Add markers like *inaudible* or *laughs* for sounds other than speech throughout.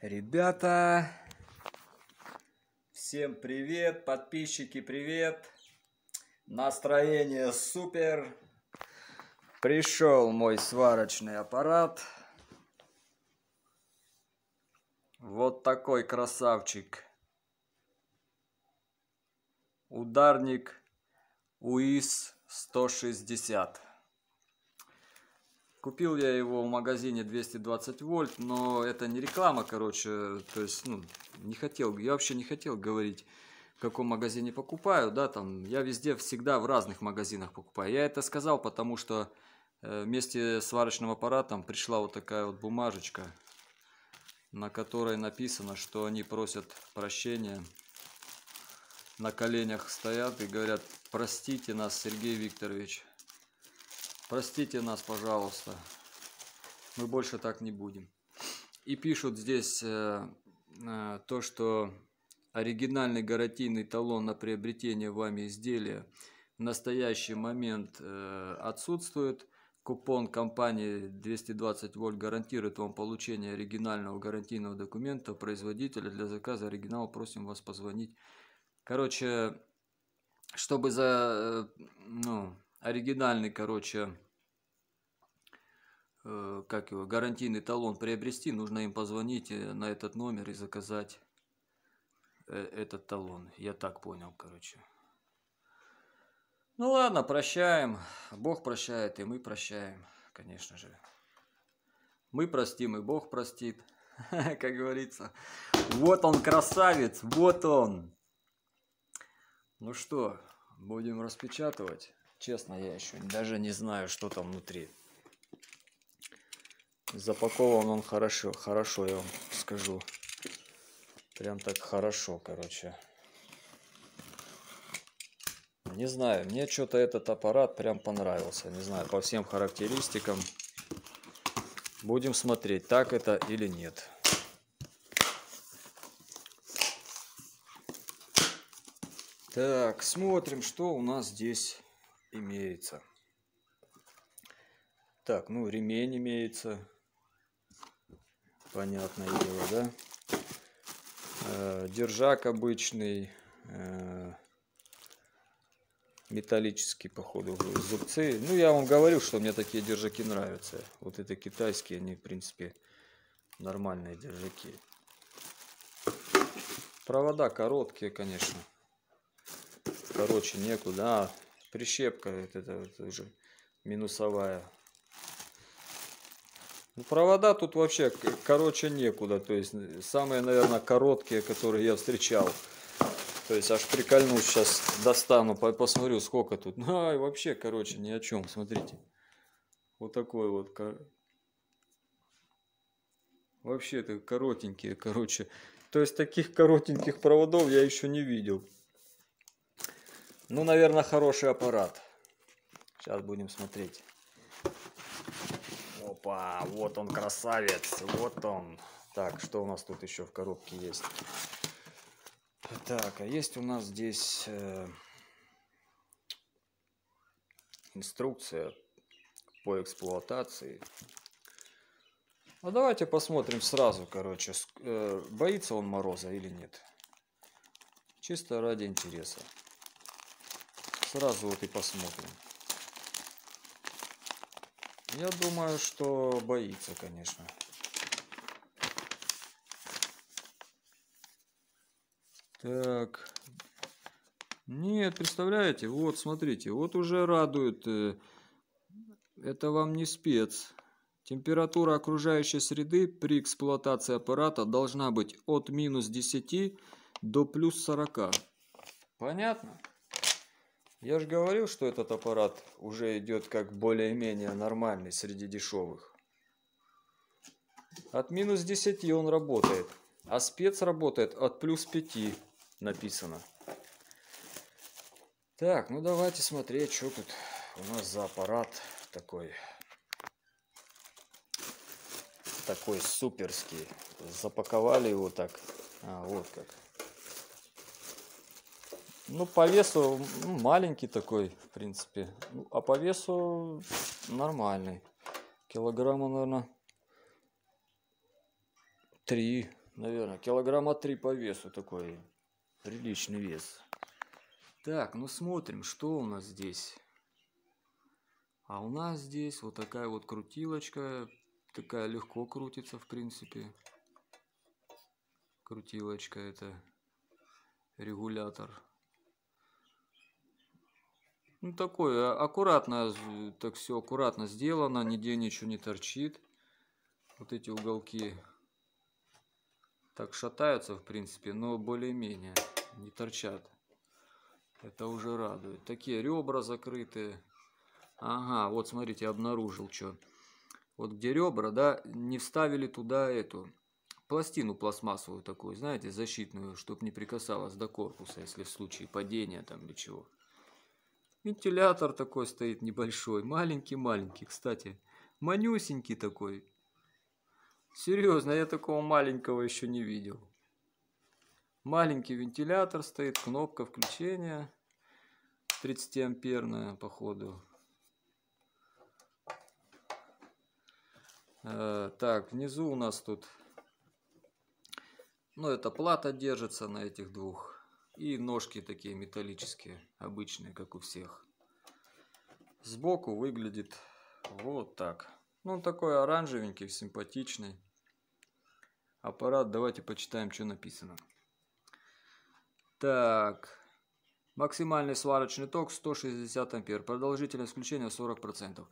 Ребята, всем привет, подписчики, привет. Настроение супер. Пришел мой сварочный аппарат. Вот такой красавчик. Ударник УИС 160. Купил я его в магазине 220 вольт, но это не реклама, короче, то есть, ну, не хотел, я вообще не хотел говорить, в каком магазине покупаю, да, там, я везде всегда в разных магазинах покупаю. Я это сказал, потому что э, вместе с сварочным аппаратом пришла вот такая вот бумажечка, на которой написано, что они просят прощения, на коленях стоят и говорят, простите нас, Сергей Викторович, Простите нас, пожалуйста. Мы больше так не будем. И пишут здесь э, э, то, что оригинальный гарантийный талон на приобретение вами изделия в настоящий момент э, отсутствует. Купон компании 220 вольт гарантирует вам получение оригинального гарантийного документа производителя. Для заказа оригинала просим вас позвонить. Короче, чтобы за ну, оригинальный, короче, э, как его, гарантийный талон приобрести, нужно им позвонить э, на этот номер и заказать э, этот талон. Я так понял, короче. Ну ладно, прощаем. Бог прощает, и мы прощаем, конечно же. Мы простим, и Бог простит, *laughs* как говорится. Вот он, красавец, вот он. Ну что, будем распечатывать. Честно, я еще даже не знаю, что там внутри. Запакован он хорошо, хорошо, я вам скажу. Прям так хорошо, короче. Не знаю, мне что-то этот аппарат прям понравился. Не знаю, по всем характеристикам. Будем смотреть, так это или нет. Так, смотрим, что у нас здесь имеется. Так, ну ремень имеется. Понятное дело, да? Э, держак обычный. Э, металлический, походу, зубцы. Ну, я вам говорю, что мне такие держаки нравятся. Вот это китайские, они, в принципе, нормальные держаки. Провода короткие, конечно. Короче, некуда. А, прищепка это, это, это уже минусовая. Ну, провода тут вообще короче некуда. То есть самые, наверное, короткие, которые я встречал. То есть аж прикольнусь сейчас, достану, посмотрю, сколько тут. Ну, и вообще, короче, ни о чем. Смотрите. Вот такой вот. Вообще, это коротенькие, короче. То есть таких коротеньких проводов я еще не видел. Ну, наверное, хороший аппарат. Сейчас будем смотреть. Опа, вот он красавец, вот он. Так, что у нас тут еще в коробке есть? Так, а есть у нас здесь э, инструкция по эксплуатации. Ну, давайте посмотрим сразу, короче, э, боится он мороза или нет. Чисто ради интереса. Сразу вот и посмотрим. Я думаю, что боится, конечно. Так. Нет, представляете, вот смотрите, вот уже радует. Э, это вам не спец. Температура окружающей среды при эксплуатации аппарата должна быть от минус 10 до плюс 40. Понятно? Я же говорил, что этот аппарат уже идет как более-менее нормальный среди дешевых. От минус 10 он работает, а спец работает от плюс 5 написано. Так, ну давайте смотреть, что тут у нас за аппарат такой. Такой суперский. Запаковали его так. А, вот как. Ну, по весу ну, маленький такой, в принципе. Ну, а по весу нормальный. Килограмма, наверное, три, Наверное, килограмма три по весу такой. Приличный вес. Так, ну смотрим, что у нас здесь. А у нас здесь вот такая вот крутилочка. Такая легко крутится, в принципе. Крутилочка это регулятор. Ну, такое аккуратно, так все аккуратно сделано, нигде ничего не торчит. Вот эти уголки так шатаются, в принципе, но более-менее не торчат. Это уже радует. Такие ребра закрытые. Ага, вот смотрите, обнаружил что. Вот где ребра, да, не вставили туда эту пластину пластмассовую такую, знаете, защитную, чтобы не прикасалась до корпуса, если в случае падения там или чего. Вентилятор такой стоит небольшой, маленький-маленький, кстати. Манюсенький такой. Серьезно, я такого маленького еще не видел. Маленький вентилятор стоит, кнопка включения 30 амперная, походу. Э, так, внизу у нас тут, ну, эта плата держится на этих двух и ножки такие металлические, обычные, как у всех. Сбоку выглядит вот так. Ну, такой оранжевенький, симпатичный. Аппарат, давайте почитаем, что написано. Так, максимальный сварочный ток 160 ампер, продолжительность включения 40%.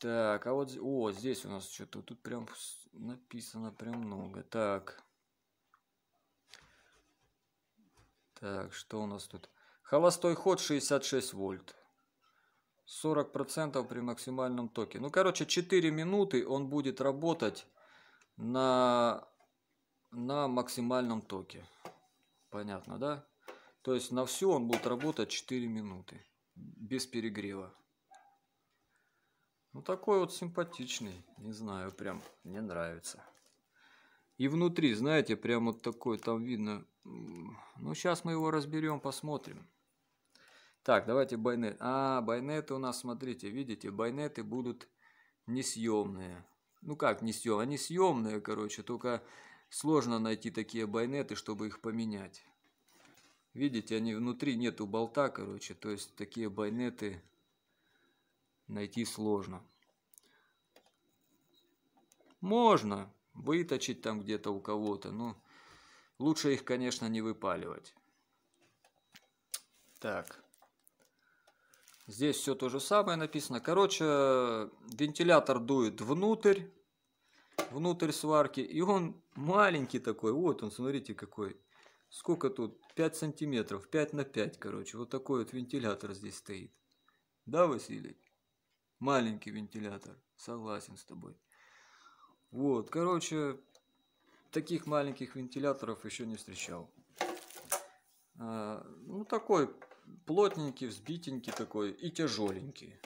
Так, а вот, о, здесь у нас что-то, тут прям написано прям много. Так, Так, что у нас тут? Холостой ход 66 вольт. 40% при максимальном токе. Ну, короче, 4 минуты он будет работать на, на максимальном токе. Понятно, да? То есть на все он будет работать 4 минуты. Без перегрева. Ну, такой вот симпатичный. Не знаю, прям мне нравится. И внутри, знаете, прям вот такой, там видно. Ну, сейчас мы его разберем, посмотрим. Так, давайте байнет. А, байнеты у нас, смотрите, видите, байнеты будут несъемные. Ну как несъемные? Они съемные, короче, только сложно найти такие байнеты, чтобы их поменять. Видите, они внутри нету болта, короче, то есть такие байнеты найти сложно. Можно, выточить там где-то у кого-то. Ну, лучше их, конечно, не выпаливать. Так. Здесь все то же самое написано. Короче, вентилятор дует внутрь, внутрь сварки. И он маленький такой. Вот он, смотрите, какой. Сколько тут? 5 сантиметров. 5 на 5, короче. Вот такой вот вентилятор здесь стоит. Да, Василий? Маленький вентилятор. Согласен с тобой. Вот, короче, таких маленьких вентиляторов еще не встречал. А, ну, такой плотненький, взбитенький такой и тяжеленький.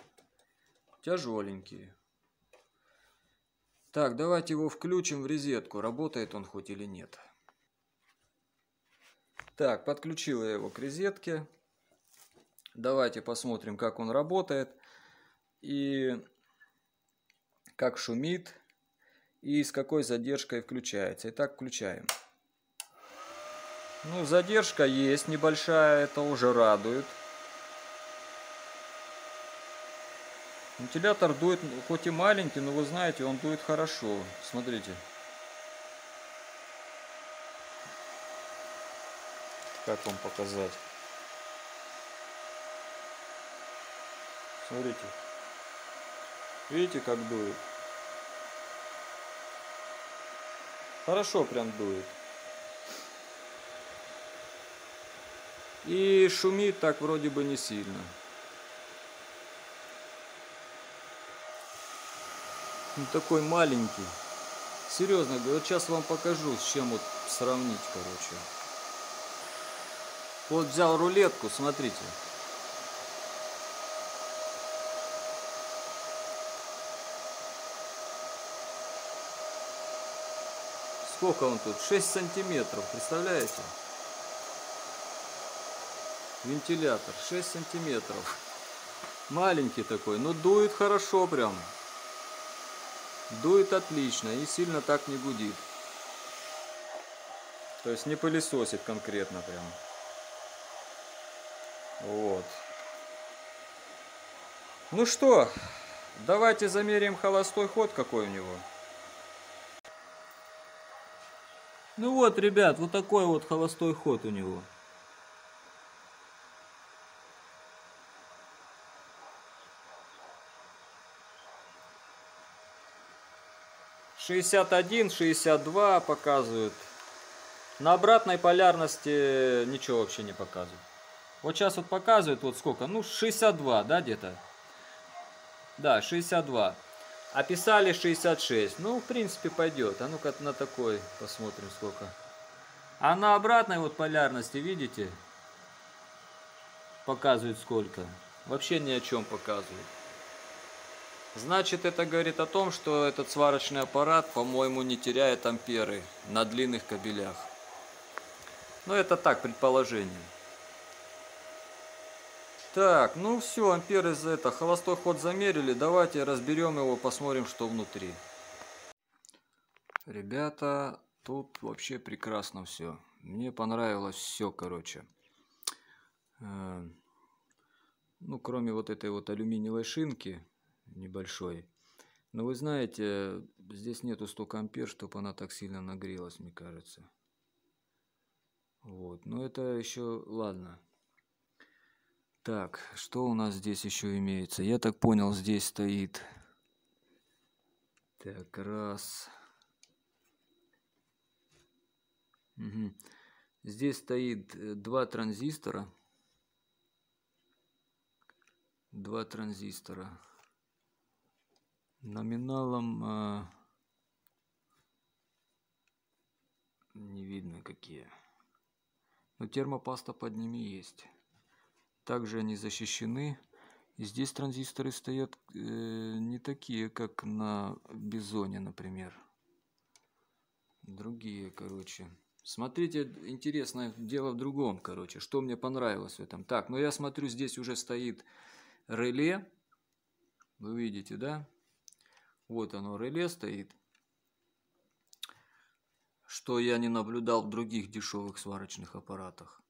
Тяжеленький. Так, давайте его включим в розетку, работает он хоть или нет. Так, подключила я его к розетке. Давайте посмотрим, как он работает и как шумит и с какой задержкой включается. Итак, включаем. Ну, задержка есть небольшая, это уже радует. Вентилятор дует, хоть и маленький, но вы знаете, он дует хорошо. Смотрите. Как вам показать? Смотрите. Видите, как дует? Хорошо прям дует. И шумит так вроде бы не сильно. Он такой маленький. Серьезно вот сейчас вам покажу, с чем вот сравнить, короче. Вот взял рулетку, смотрите. Сколько он тут? 6 сантиметров, представляете? Вентилятор 6 сантиметров. Маленький такой, но дует хорошо прям. Дует отлично и сильно так не гудит. То есть не пылесосит конкретно прям. Вот. Ну что, давайте замерим холостой ход какой у него. Ну вот, ребят, вот такой вот холостой ход у него. Шестьдесят один, шестьдесят два показывают. На обратной полярности ничего вообще не показывает. Вот сейчас вот показывает вот сколько, ну 62, да, где-то? Да, 62. Описали 66. Ну, в принципе, пойдет. А ну-ка на такой посмотрим сколько. А на обратной вот полярности, видите? Показывает сколько. Вообще ни о чем показывает. Значит, это говорит о том, что этот сварочный аппарат, по-моему, не теряет амперы на длинных кабелях. Но это так, предположение. Так, ну все, амперы за это, холостой ход замерили, давайте разберем его, посмотрим, что внутри. Ребята, тут вообще прекрасно все. Мне понравилось все, короче. Э, ну, кроме вот этой вот алюминиевой шинки небольшой. Но вы знаете, здесь нету столько ампер, чтобы она так сильно нагрелась, мне кажется. Вот, но это еще ладно. Так, что у нас здесь еще имеется? Я так понял, здесь стоит... Так, раз. Угу. Здесь стоит э, два транзистора. Два транзистора. Номиналом... А... Не видно какие. Но термопаста под ними есть. Также они защищены. И здесь транзисторы стоят э, не такие, как на Бизоне, например. Другие, короче. Смотрите, интересное дело в другом, короче. Что мне понравилось в этом. Так, ну я смотрю, здесь уже стоит реле. Вы видите, да? Вот оно, реле стоит. Что я не наблюдал в других дешевых сварочных аппаратах.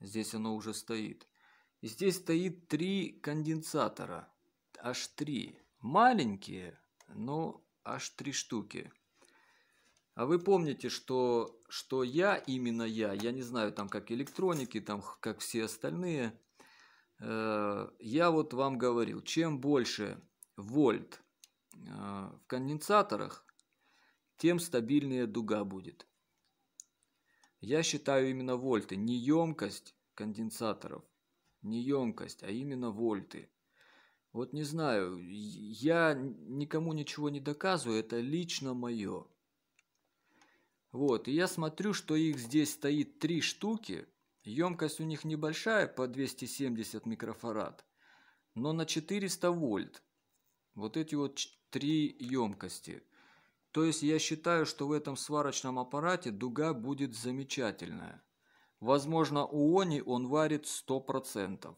Здесь оно уже стоит. Здесь стоит три конденсатора. Аж три. Маленькие, но аж три штуки. А вы помните, что, что я, именно я, я не знаю, там как электроники, там как все остальные, э, я вот вам говорил, чем больше вольт э, в конденсаторах, тем стабильнее дуга будет. Я считаю именно вольты, не емкость конденсаторов – не емкость, а именно вольты. Вот не знаю, я никому ничего не доказываю, это лично мое. Вот, и я смотрю, что их здесь стоит три штуки. Емкость у них небольшая, по 270 микрофарад, но на 400 вольт. Вот эти вот три емкости. То есть я считаю, что в этом сварочном аппарате дуга будет замечательная. Возможно, у Они он варит 100%.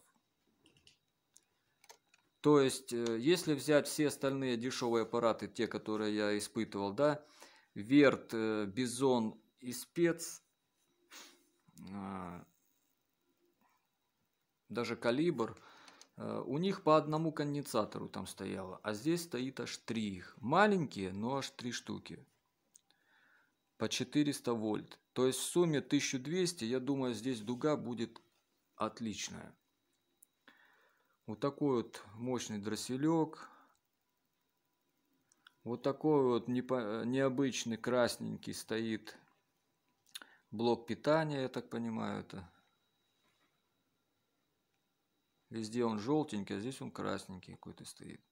То есть, э, если взять все остальные дешевые аппараты, те, которые я испытывал, да, Верт, э, Бизон и Спец, а, даже Калибр, э, у них по одному конденсатору там стояло, а здесь стоит аж три их. Маленькие, но аж три штуки. По 400 вольт. То есть в сумме 1200, я думаю, здесь дуга будет отличная. Вот такой вот мощный дросселек. Вот такой вот необычный красненький стоит блок питания, я так понимаю, это. Везде он желтенький, а здесь он красненький какой-то стоит.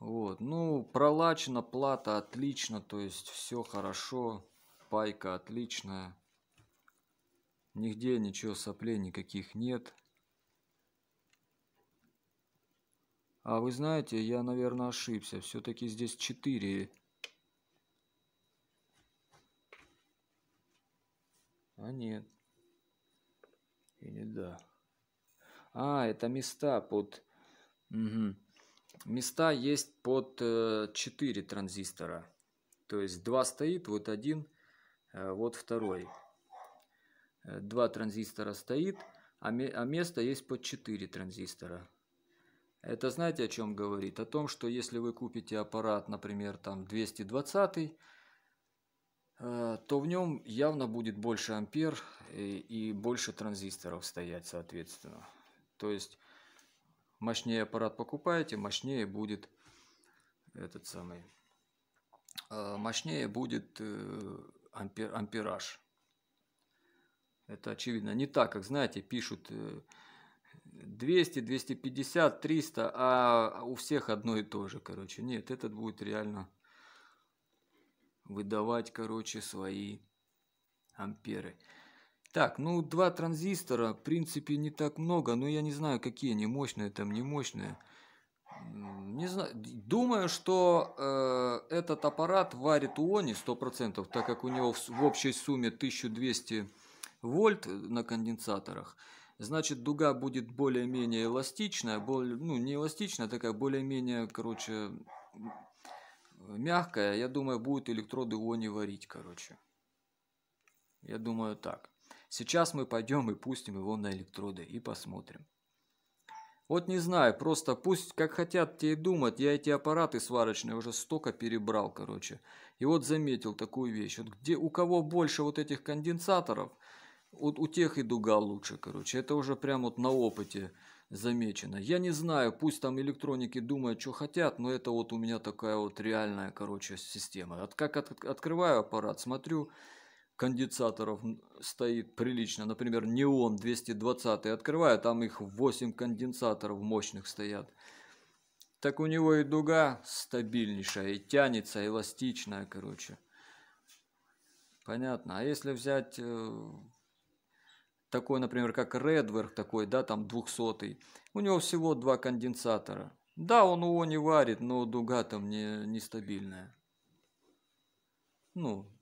Вот, ну, пролачена плата отлично, то есть все хорошо пайка отличная. Нигде ничего соплей никаких нет. А вы знаете, я, наверное, ошибся. Все-таки здесь 4. А нет. Или да. А, это места под... Угу. Места есть под 4 э, транзистора. То есть два стоит, вот один вот второй. Э, два транзистора стоит, а, а место есть под 4 транзистора. Это знаете о чем говорит? О том, что если вы купите аппарат, например, там 220, э, то в нем явно будет больше ампер и, и больше транзисторов стоять, соответственно. То есть мощнее аппарат покупаете, мощнее будет этот самый, э, мощнее будет э, ампер, ампераж. Это очевидно. Не так, как, знаете, пишут 200, 250, 300, а у всех одно и то же, короче. Нет, этот будет реально выдавать, короче, свои амперы. Так, ну, два транзистора, в принципе, не так много, но я не знаю, какие они, мощные там, не мощные. Не знаю, думаю, что э, этот аппарат варит УОНи 100%, так как у него в, в общей сумме 1200 вольт на конденсаторах, значит дуга будет более-менее эластичная, более, ну не эластичная, такая более-менее, короче, мягкая. Я думаю, будет электроды не варить, короче. Я думаю так. Сейчас мы пойдем и пустим его на электроды и посмотрим. Вот не знаю, просто пусть как хотят те и думать. Я эти аппараты сварочные уже столько перебрал, короче. И вот заметил такую вещь. Вот где у кого больше вот этих конденсаторов – у, у тех и дуга лучше, короче. Это уже прям вот на опыте замечено. Я не знаю, пусть там электроники думают, что хотят, но это вот у меня такая вот реальная, короче, система. От, как от, открываю аппарат, смотрю, конденсаторов стоит прилично. Например, неон 220 открываю, там их 8 конденсаторов мощных стоят. Так у него и дуга стабильнейшая, и тянется, эластичная, короче. Понятно. А если взять э, такой, например, как Redwerk такой, да, там 200 у него всего два конденсатора. Да, он его не варит, но дуга там не, нестабильная. Ну,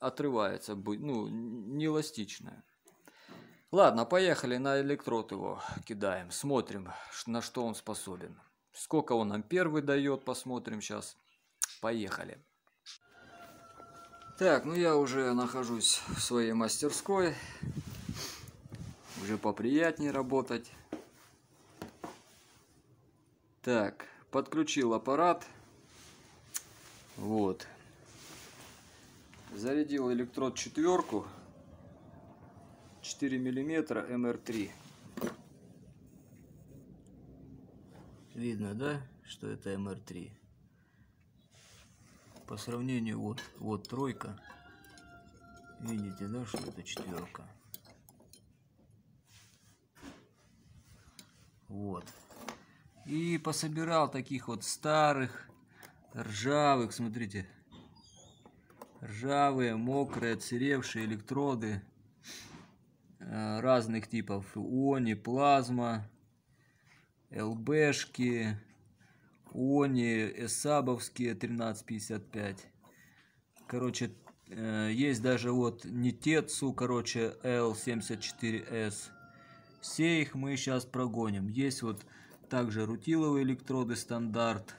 отрывается, ну, не эластичная. Ладно, поехали на электрод его кидаем, смотрим, на что он способен. Сколько он ампер выдает, посмотрим сейчас. Поехали. Так, ну я уже нахожусь в своей мастерской уже поприятнее работать. Так, подключил аппарат. Вот. Зарядил электрод четверку. 4 миллиметра МР3. Видно, да, что это МР3? По сравнению, вот, вот тройка. Видите, да, что это четверка? Вот. И пособирал таких вот старых, ржавых, смотрите, ржавые, мокрые, отсыревшие электроды э, разных типов. ОНИ, плазма, ЛБшки, ОНИ, эсабовские 1355. Короче, э, есть даже вот Нитецу, короче, L74S. Все их мы сейчас прогоним. Есть вот также рутиловые электроды стандарт.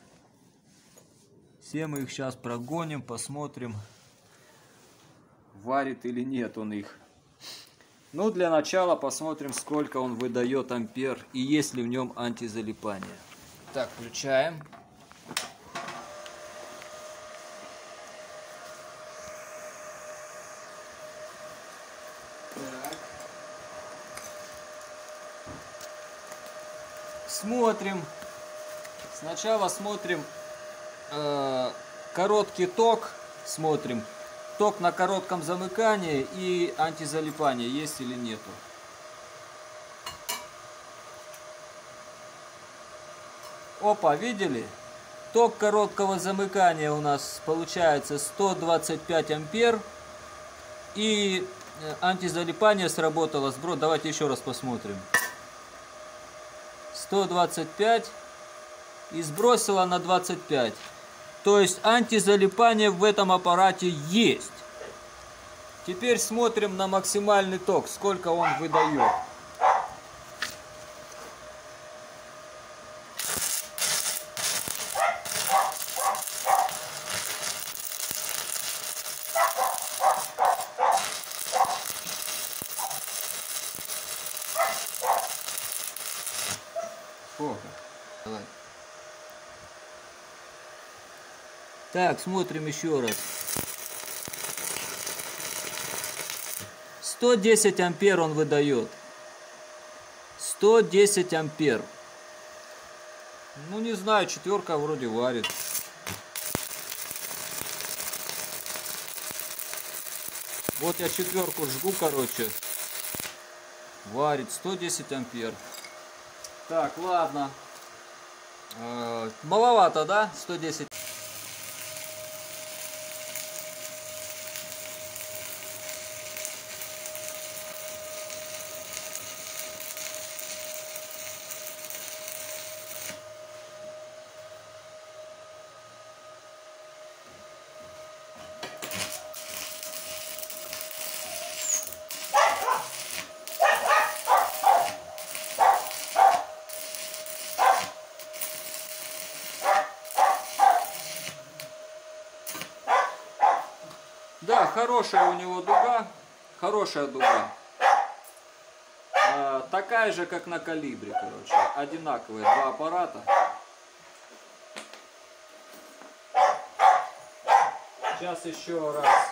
Все мы их сейчас прогоним, посмотрим, варит или нет он их. Ну, для начала посмотрим, сколько он выдает ампер и есть ли в нем антизалипание. Так, включаем. смотрим. Сначала смотрим э, короткий ток. Смотрим. Ток на коротком замыкании и антизалипание есть или нету. Опа, видели? Ток короткого замыкания у нас получается 125 ампер. И э, антизалипание сработало. Сбро, давайте еще раз посмотрим. 125 и сбросила на 25. То есть антизалипание в этом аппарате есть. Теперь смотрим на максимальный ток, сколько он выдает. Так, смотрим еще раз. 110 ампер он выдает. 110 ампер. Ну, не знаю, четверка вроде варит. Вот я четверку жгу, короче. Варит 110 ампер. Так, ладно. Э, маловато, да? 110. Да, хорошая у него дуга. Хорошая дуга. А, такая же, как на калибре, короче. Одинаковые два аппарата. Сейчас еще раз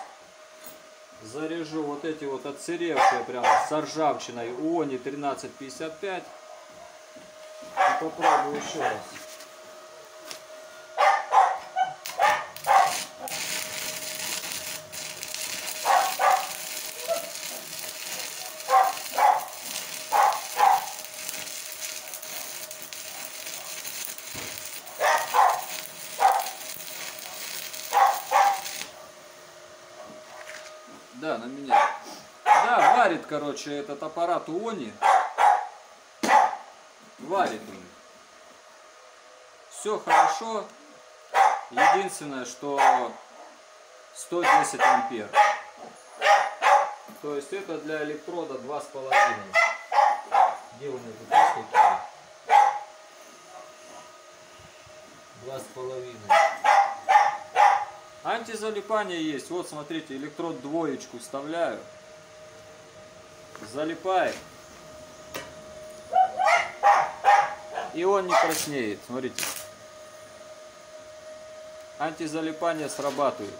заряжу вот эти вот отсыревшие прям с ржавчиной УОНИ 1355. И попробую еще раз. Да, на меня. Да, варит, короче, этот аппарат УОНИ. Варит он. Все хорошо. Единственное, что 110 ампер. То есть это для электрода 2,5. Где какие? Два с половиной. Антизалипание есть. Вот смотрите, электрод двоечку вставляю. Залипает. И он не краснеет. Смотрите. Антизалипание срабатывает.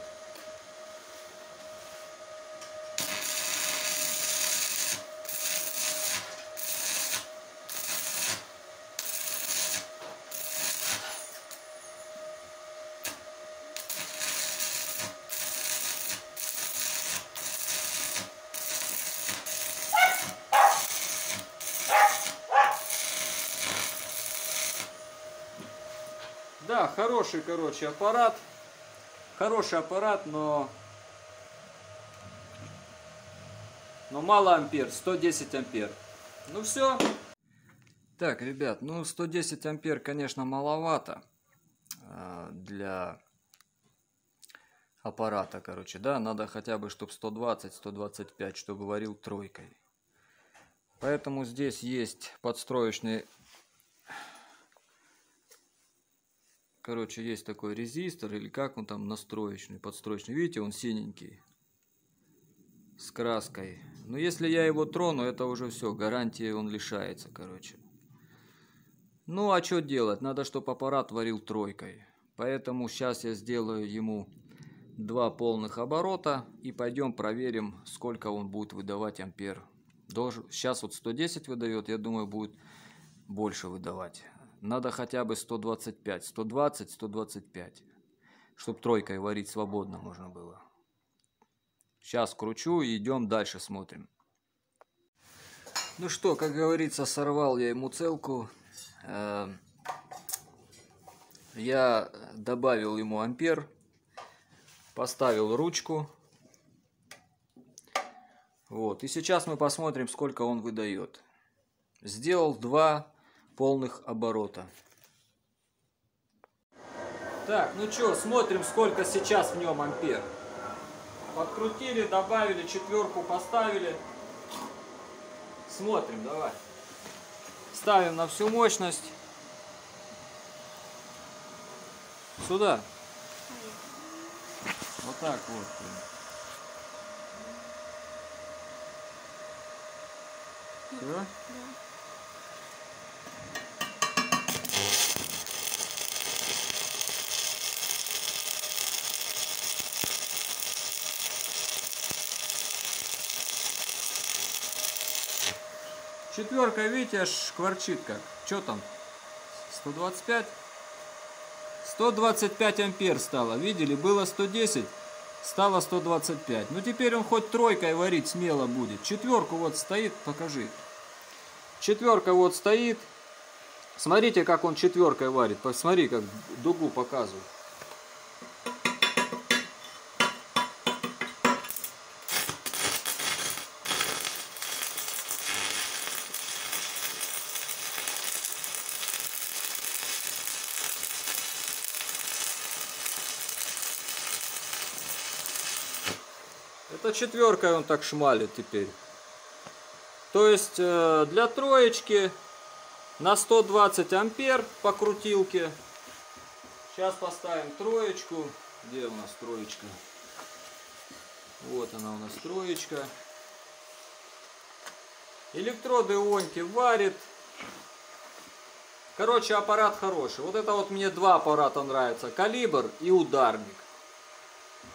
Да, хороший, короче, аппарат. Хороший аппарат, но... Но мало ампер, 110 ампер. Ну все. Так, ребят, ну 110 ампер, конечно, маловато а, для аппарата, короче, да, надо хотя бы, чтобы 120-125, чтобы варил тройкой. Поэтому здесь есть подстроечный Короче, есть такой резистор, или как он там, настроечный, подстроечный. Видите, он синенький, с краской. Но если я его трону, это уже все, гарантии он лишается, короче. Ну, а что делать? Надо, чтобы аппарат варил тройкой. Поэтому сейчас я сделаю ему два полных оборота и пойдем проверим, сколько он будет выдавать ампер. Сейчас вот 110 выдает, я думаю, будет больше выдавать. Надо хотя бы 125, 120, 125, чтобы тройкой варить свободно можно было. Сейчас кручу и идем дальше смотрим. Ну что, как говорится, сорвал я ему целку. Э, я добавил ему ампер, поставил ручку. Вот, и сейчас мы посмотрим, сколько он выдает. Сделал два полных оборота. Так, ну что, смотрим, сколько сейчас в нем ампер. Подкрутили, добавили, четверку поставили. Смотрим, давай. Ставим на всю мощность. Сюда. Вот так вот. Все? Да. Четверка, видите, аж шкварчит как. Что там? 125? 125 ампер стало. Видели? Было 110, стало 125. Ну теперь он хоть тройкой варить смело будет. Четверку вот стоит, покажи. Четверка вот стоит. Смотрите, как он четверкой варит. Посмотри, как дугу показывает. Это четверкой он так шмалит теперь. То есть э, для троечки на 120 ампер по крутилке. Сейчас поставим троечку. Где у нас троечка? Вот она у нас троечка. Электроды Оньки варит. Короче, аппарат хороший. Вот это вот мне два аппарата нравятся. Калибр и ударник.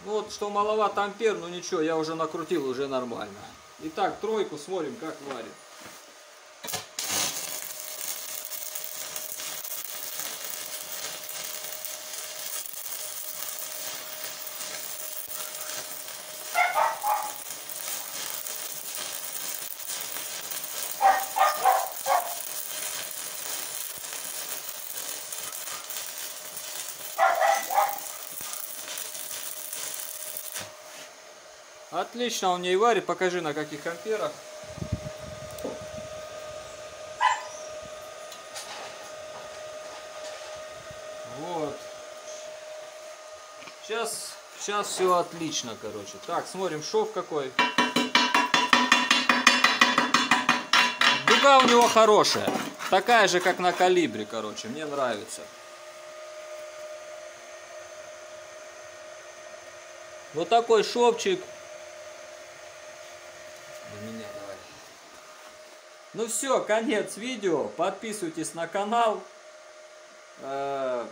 Ну вот, что маловато ампер, ну ничего, я уже накрутил, уже нормально. Итак, тройку смотрим, как варит. Отлично он не варит. Покажи на каких амперах. Вот. Сейчас, сейчас все отлично, короче. Так, смотрим, шов какой. Дуга у него хорошая. Такая же, как на калибре, короче. Мне нравится. Вот такой шовчик. меня давай. Ну все, конец видео. Подписывайтесь на канал. Э,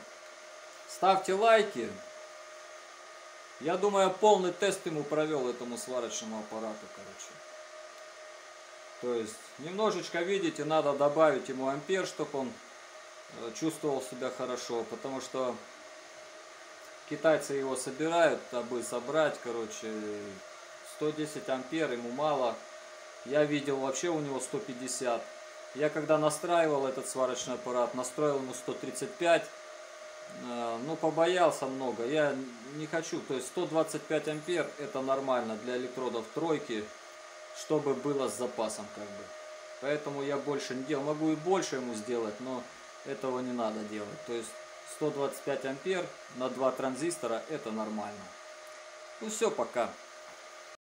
ставьте лайки. Я думаю, полный тест ему провел этому сварочному аппарату, короче. То есть, немножечко, видите, надо добавить ему ампер, чтобы он э, чувствовал себя хорошо. Потому что китайцы его собирают, дабы собрать, короче, 110 ампер, ему мало. Я видел вообще у него 150. Я когда настраивал этот сварочный аппарат, настроил ему 135. Э, ну, побоялся много. Я не хочу. То есть 125 ампер это нормально для электродов тройки, чтобы было с запасом как бы. Поэтому я больше не делал. Могу и больше ему сделать, но этого не надо делать. То есть 125 ампер на два транзистора это нормально. Ну все, пока.